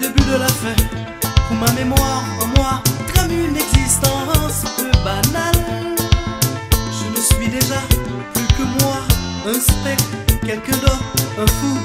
Début de la fin. Pour ma mémoire, en moi, trame une existence peu banale. Je ne suis déjà plus que moi, un spectre, quelqu'un d'autre, un fou,